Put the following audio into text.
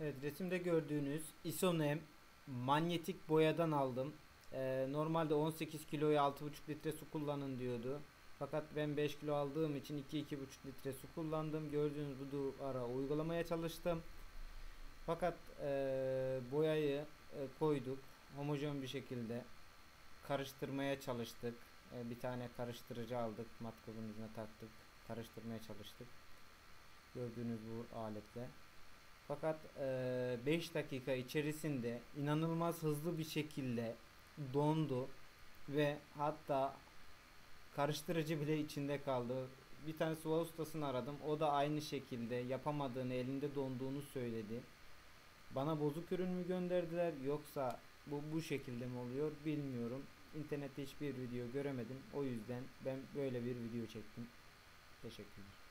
Evet resimde gördüğünüz isonem manyetik boyadan aldım. Ee, normalde 18 kiloya 6,5 litre su kullanın diyordu. Fakat ben 5 kilo aldığım için 2-2,5 litre su kullandım. Gördüğünüz bu duvara uygulamaya çalıştım. Fakat eee, boyayı e, koyduk. Homojen bir şekilde karıştırmaya çalıştık. E, bir tane karıştırıcı aldık. Matkabın taktık. Karıştırmaya çalıştık. Gördüğünüz bu aletle. Fakat 5 dakika içerisinde inanılmaz hızlı bir şekilde dondu ve hatta karıştırıcı bile içinde kaldı. Bir tane sıva ustasını aradım. O da aynı şekilde yapamadığını, elinde donduğunu söyledi. Bana bozuk ürün mü gönderdiler yoksa bu bu şekilde mi oluyor bilmiyorum. İnternette hiçbir video göremedim. O yüzden ben böyle bir video çektim. Teşekkürler.